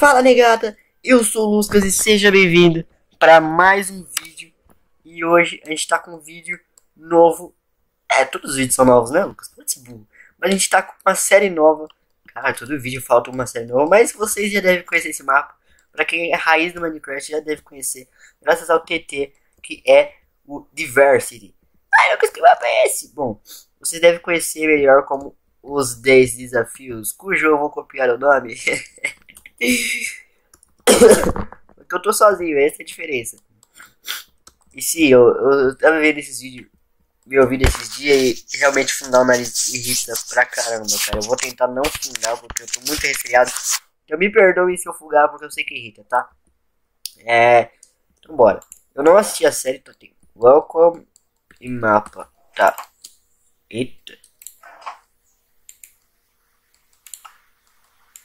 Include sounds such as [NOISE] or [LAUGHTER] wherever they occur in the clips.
Fala negada, eu sou o Lucas e seja bem-vindo para mais um vídeo. E hoje a gente tá com um vídeo novo. É, todos os vídeos são novos, né, Lucas? Pode burro. Mas a gente tá com uma série nova. Cara, todo vídeo falta uma série nova, mas vocês já devem conhecer esse mapa. Para quem é raiz do Minecraft já deve conhecer, graças ao TT, que é o Diversity. Ah, Lucas, que mapa é esse? Bom, vocês devem conhecer melhor como os 10 desafios, cujo eu vou copiar o nome. [LAUGHS] [COUGHS] Porque eu tô sozinho, essa é a diferença. E sim, eu, eu, eu tava vendo esses vídeos, me ouvindo esses dias e realmente fundar o nariz irrita pra caramba, cara. Eu vou tentar não fundar porque eu tô muito resfriado. Então me perdoe se eu fugar porque eu sei que irrita, tá? É. Então bora. Eu não assisti a série, então tem Welcome e mapa. Tá. Eita.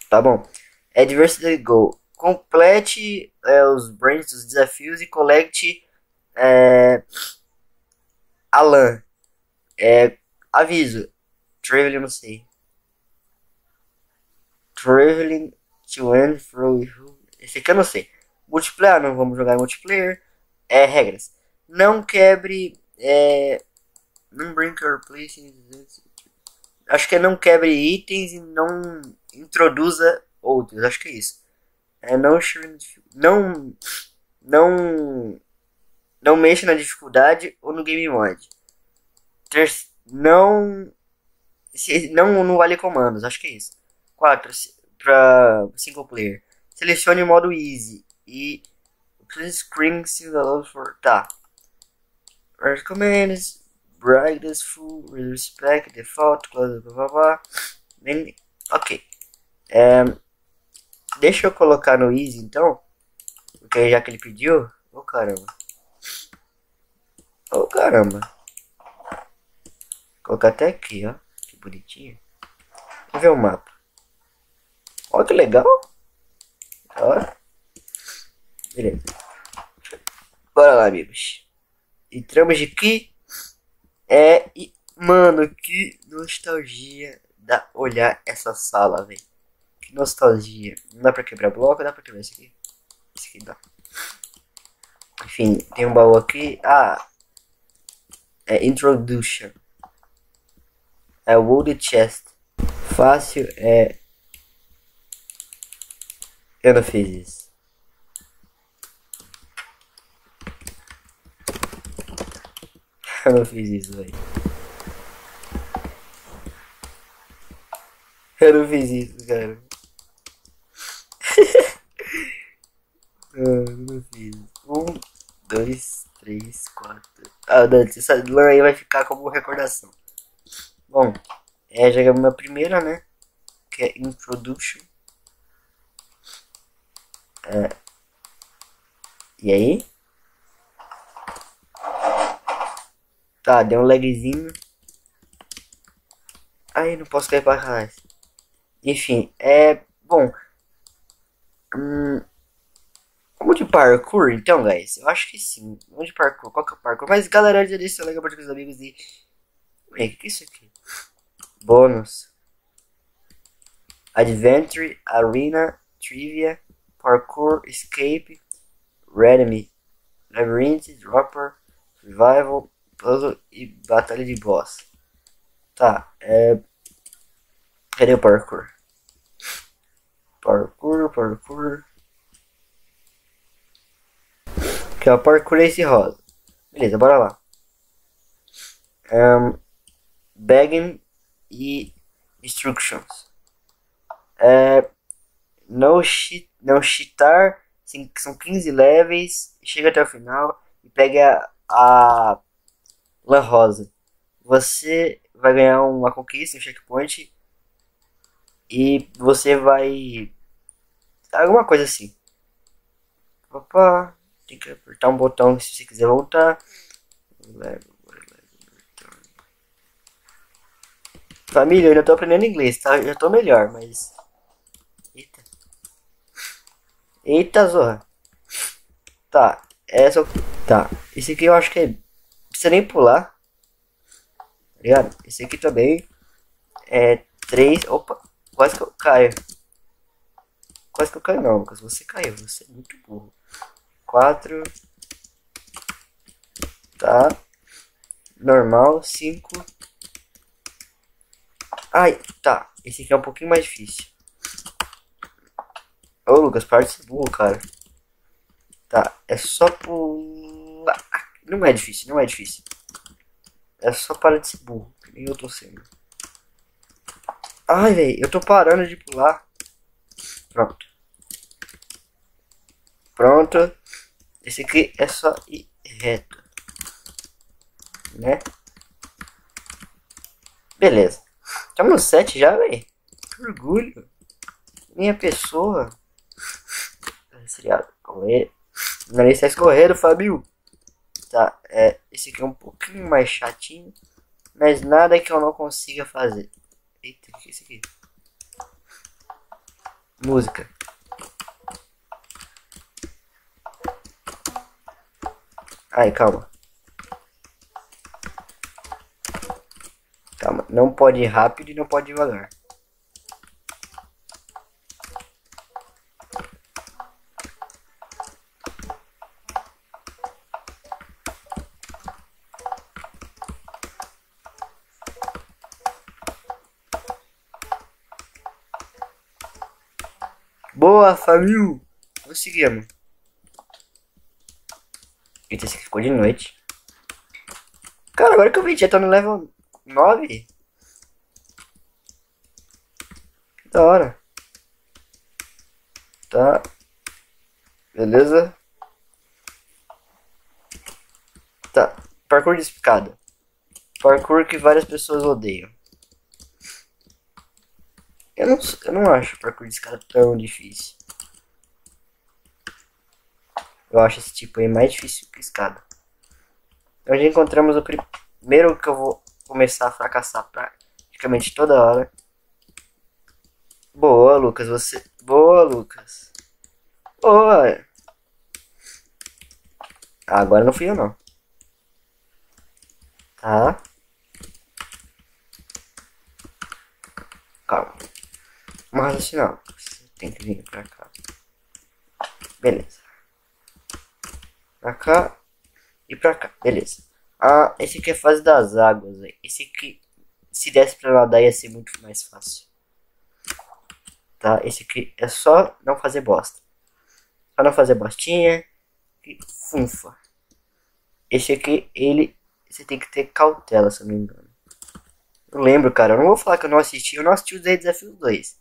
Tá bom. Adversity Go. Complete é, os brains dos desafios e collecte é, Alan. É, aviso. Traveling, não sei. Traveling to and fro. Esse aqui eu não sei. Multiplayer, não vamos jogar multiplayer. É, regras. Não quebre. É, não bring your place. Acho que é não quebre itens e não introduza outros. Acho que é isso. É não não não não mexa na dificuldade ou no game mode. Ter, não se, não não vale comandos. Acho que é isso. 4 para single player. Selecione o modo easy e please screen single for tá. Recommends brightness full respect default blá blá blá. Ok. É, deixa eu colocar no easy então. Porque já que ele pediu. Ô oh, caramba. Ô oh, caramba. Vou colocar até aqui, ó. Que bonitinho. Vamos ver o mapa. Olha que legal. Ó. Beleza. Bora lá, amigos. Entramos aqui. É. E, mano, que nostalgia da olhar essa sala, velho. Nostalgia. Não dá pra quebrar bloco, dá pra quebrar esse aqui. Esse aqui dá. Enfim, tem um baú aqui. Ah. É Introduction. É Wood Chest. Fácil é. Eu não fiz isso. [LAUGHS] Eu não fiz isso, velho. Eu não fiz isso, cara. eu não fiz. Um, dois, três, quatro. Ah, não, essa lã aí vai ficar como recordação. Bom, é, já é a minha primeira, né? Que é Introduction. É. E aí? Tá, deu um lagzinho. Aí não posso cair pra trás. Enfim, é. Bom. Hum, vamos de parkour então, guys? Eu acho que sim. Vamos de parkour. Qual que é o parkour? Mas galera, já deixa o like para os amigos e. Ué, o que é isso aqui? Bônus. Adventure, Arena, Trivia, Parkour, Escape, Redemy, Labyrinth, Dropper, Survival, Puzzle e Batalha de Boss. Tá, é. Cadê o parkour? Parkour, parkour. Aqui ó, parkour é esse rosa. Beleza, bora lá. Um, begging e instructions. É, não, cheat, cheatar. São 15 levels. Chega até o final e pega a, lã rosa. Você vai ganhar uma conquista, um checkpoint. E você vai Alguma coisa assim. Opa, tem que apertar um botão se você quiser voltar. Família, eu ainda tô aprendendo inglês, tá? Eu tô melhor, mas. Eita. Eita, Zorra. Tá, essa. Tá, esse aqui eu acho que é. Precisa nem pular. Tá ligado? Esse aqui também. É. Três. Opa, quase que eu caio. Quase que eu caio não, Lucas. Você caiu, você é muito burro. Quatro. Tá. Normal, cinco. Ai, tá. Esse aqui é um pouquinho mais difícil. Ô, Lucas, para de burro, cara. Tá, é só pular. Não é difícil, não é difícil. É só parar de ser burro, que nem eu tô sendo. Ai, velho, eu tô parando de pular. Pronto. Pronto. Esse aqui é só ir reto. Né? Beleza. Estamos no 7 já, velho. Orgulho. Minha pessoa. Seriado. Correr. Não está escorrendo, Fabio. Tá, é. Esse aqui é um pouquinho mais chatinho. Mas nada que eu não consiga fazer. Eita, o que é isso aqui? Música. Ai, calma. Calma, não pode ir rápido e não pode ir devagar. Boa, família! Conseguimos. Esse aqui ficou de noite. Cara, agora que eu vi, já tô no level 9. Que da hora. Tá. Beleza. Tá. Parkour de escada. Parkour que várias pessoas odeiam. Eu não, eu não acho parkour de escada tão difícil. Eu acho esse tipo aí mais difícil que escada. Já encontramos o primeiro que eu vou começar a fracassar praticamente toda hora. Boa, Lucas, você. Boa, Lucas. Boa. Ah, agora não fui eu não. Tá. Calma. Mas assim não. Você tem que vir pra cá. Beleza. Pra cá e pra cá. Beleza. Ah, esse aqui é a fase das águas. Véio. Esse aqui, se desse pra nadar, ia ser muito mais fácil. Tá? Esse aqui é só não fazer bosta. Só não fazer bostinha. E funfa. Esse aqui, ele. Você tem que ter cautela, se eu não me engano. Lembro, cara. Eu não vou falar que eu não assisti. Eu não assisti os Desafios 2.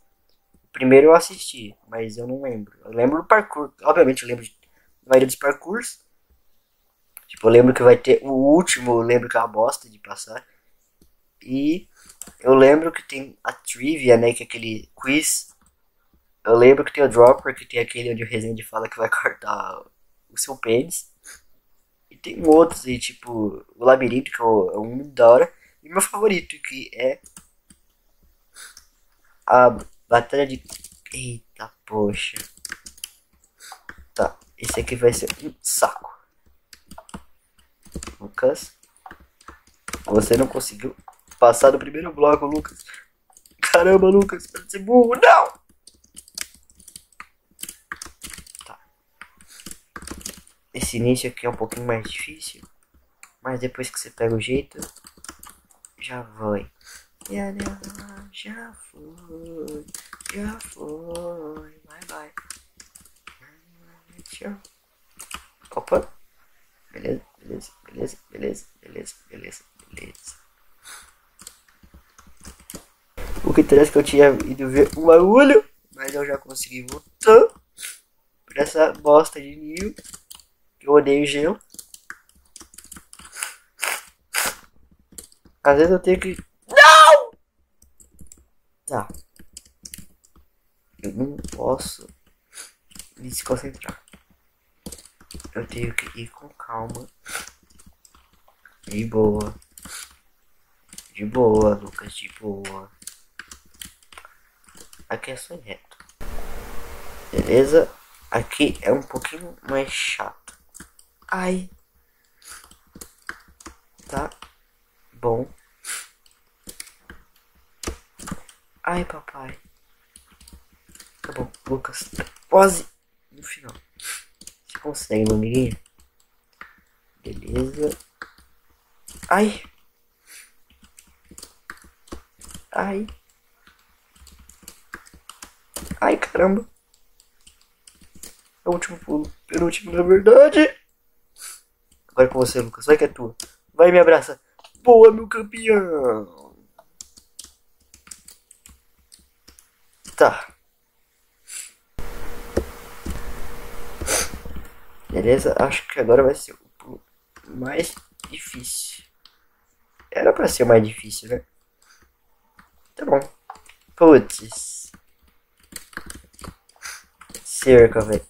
O primeiro eu assisti, mas eu não lembro. Eu lembro do parkour. Obviamente eu lembro de maioria dos parkours. Tipo, eu lembro que vai ter o último, eu lembro que é uma bosta de passar. E eu lembro que tem a trivia, né? Que é aquele quiz. Eu lembro que tem o dropper, que tem aquele onde o Resende fala que vai [LAUGHS] cortar o seu pênis. E tem outros aí, tipo, o labirinto, que é, é um da hora. E meu favorito, que é a batalha de. Eita, poxa. Tá, esse aqui vai ser um saco. Lucas. Você não conseguiu passar do primeiro bloco, Lucas. Caramba, Lucas, para ser burro, não! Tá. Esse início aqui é um pouquinho mais difícil. Mas depois que você pega o jeito, já vai. Já foi, já foi, vai, vai. Opa. Beleza, beleza, beleza, beleza, beleza, beleza, beleza. O que interessa é que eu tinha ido ver o bagulho, mas eu já consegui voltar pra essa bosta de ninho. Que eu odeio gelo. Às vezes eu tenho que. Não! Tá. Eu não posso me desconcentrar. Eu tenho que ir com calma. De boa. De boa, Lucas, de boa. Aqui é só reto. Beleza? Aqui é um pouquinho mais chato. Ai. Tá bom. Ai, papai. Tá bom, Lucas. Quase no final. Consegue, meu amiguinho? Beleza. Ai. Ai. Ai, caramba. É o último pulo. Penúltimo, na verdade. Agora é com você, Lucas. Vai que é tua. Vai, me abraça. Boa, meu campeão. Tá. Beleza, acho que agora vai ser o pulo mais difícil. Era pra ser o mais difícil, né? Tá bom. Putz. Cerca, velho.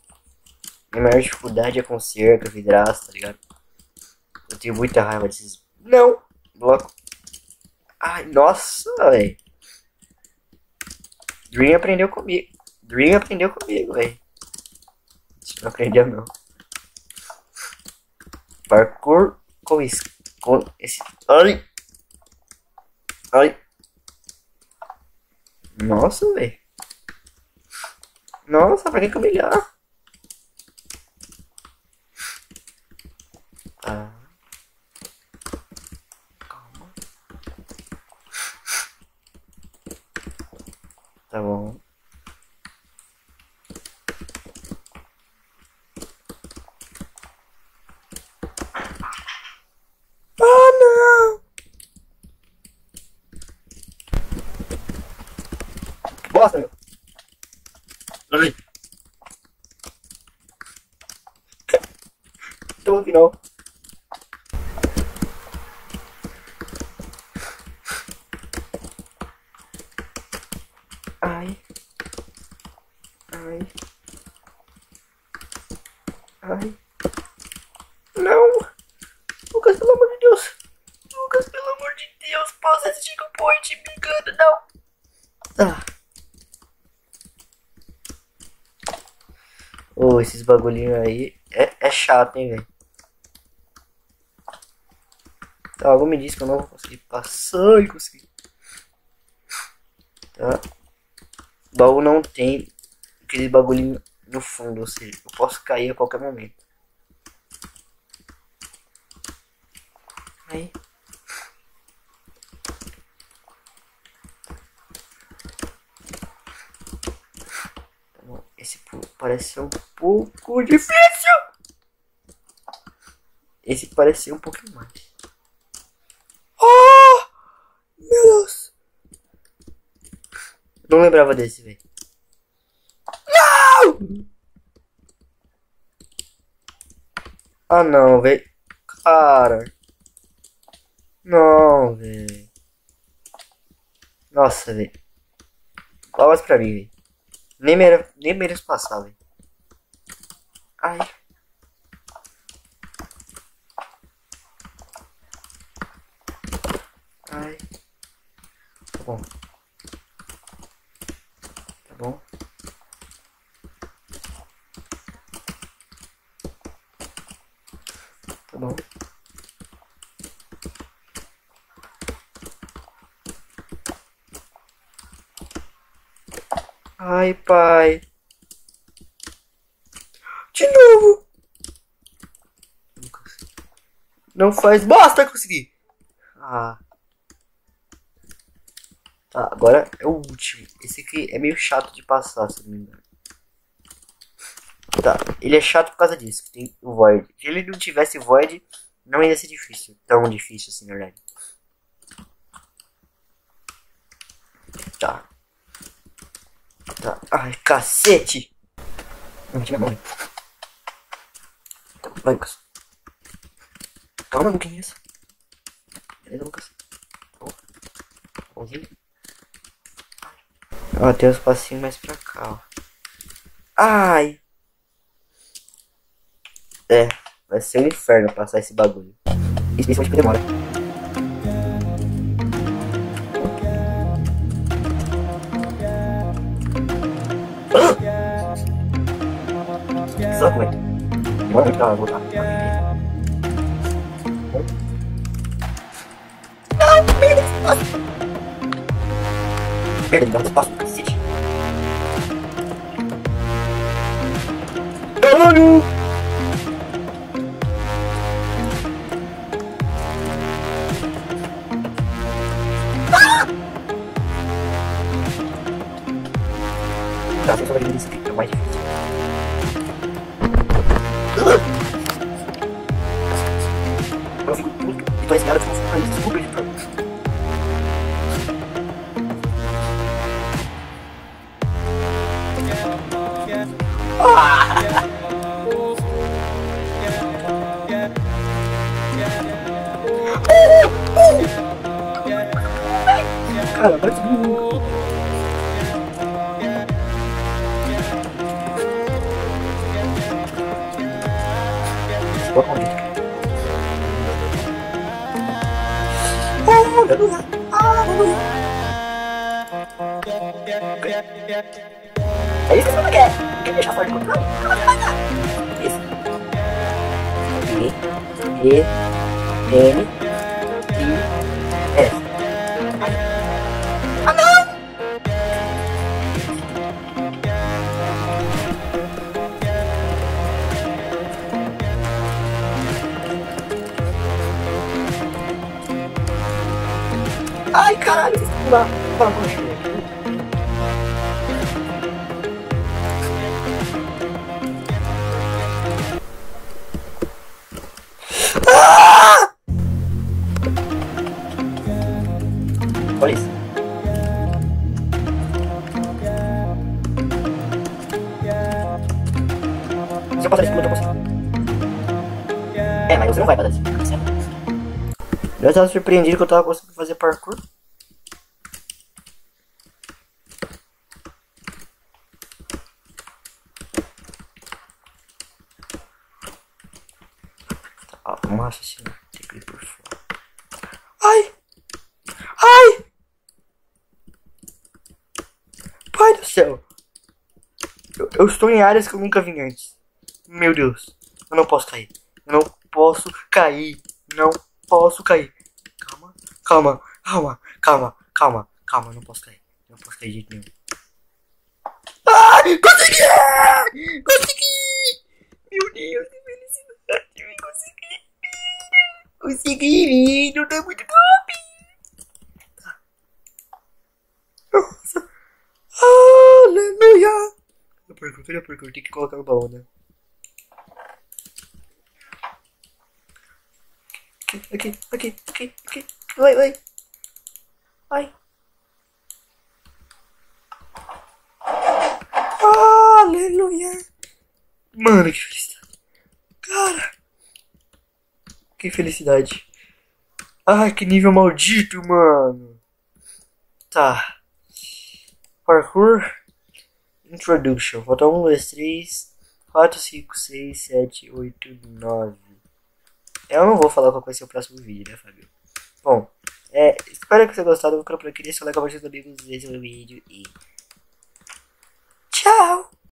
Minha maior dificuldade é com cerca, vidraça, tá ligado? Eu tenho muita raiva desses. Não! Bloco. Ai, nossa, velho. Dream aprendeu comigo. Dream aprendeu comigo, velho. Não aprendeu, não. Parkour com esse. Com esse. Ai! Ai! Nossa, velho. Nossa, pra que que eu melhor? Ah. Calma. Tá bom. Ah, não! Ai! Tô no final. Ai. Ai. Ai. Não! Lucas, pelo amor de Deus! Lucas, pelo amor de Deus, pausa esse Chico Point, me engana, não! Ah. Oh, esses bagulhinhos aí é, é chato, hein, velho. Tá, algo me diz que eu não vou conseguir passar e conseguir. Tá. O baú não tem aquele bagulhinho no fundo, ou seja, eu posso cair a qualquer momento. Aí. Tá esse pulo parece ser um pouco difícil. Esse parece ser um pouquinho mais. Oh! Meu Deus! Não lembrava desse, velho. Não! Ah, não, velho. Cara. Não, velho. Nossa, velho. Palmas pra mim, velho. Nem, mere... Nem mereço passar, velho. Ai. Ai. Tá bom. Tá bom. Tá bom. Ai, pai. De novo. Não faz bosta conseguir. Ah. Tá, agora é o último. Esse aqui é meio chato de passar, se não me engano. Tá, ele é chato por causa disso, tem o Void. Se ele não tivesse Void, não ia ser difícil. Tão difícil assim, na verdade. Tá. Tá. Ai, cacete! Não tinha mão. Tá, vai, Lucas. Calma, não tem isso. Beleza, Lucas. Bonzinho. Ó, tem os passinhos mais pra cá, ó. Ai! É, vai ser um inferno passar esse bagulho. Especialmente porque demora. Suddenly, you want to die with No, baby, it's Don't bus message. Hello! Cara, vai aleluia. É isso que você quer. Quer deixar fora de controle? Isso. E, E, N, não, não. Ah! Isso. Se eu passar isso, eu consigo. É, mas você não vai isso. Eu tava surpreendido que eu tava conseguindo fazer parkour. Tá, vamos raciocinar. Tem que ir por fora. Ai! Ai! Pai do céu! Eu, estou em áreas que eu nunca vim antes. Meu Deus. Eu não posso cair. Eu não posso cair. Não posso cair. Calma, calma, calma, calma, calma, calma. Não posso cair. Não posso cair de jeito nenhum. Ai! Consegui! Consegui! Meu Deus, que felicidade! Eu consegui! Consegui, vídeo! Tá muito top! Nossa! Aleluia! Eu perco, eu perco. Tem que colocar no baú, né? Aqui, aqui, aqui, aqui. Vai, vai. Vai. Aleluia. Mano, que felicidade. Cara. Que felicidade. Ai, que nível maldito, mano. Tá. Parkour. Introduction. Falta 1, 2, 3, 4, 5, 6, 7, 8, 9. Eu não vou falar qual vai ser o próximo vídeo, né, Fábio? Bom, é, espero que você tenha gostado. Vou ficar por aqui. Deixa o like, compartilha com os amigos. O vídeo e... Tchau!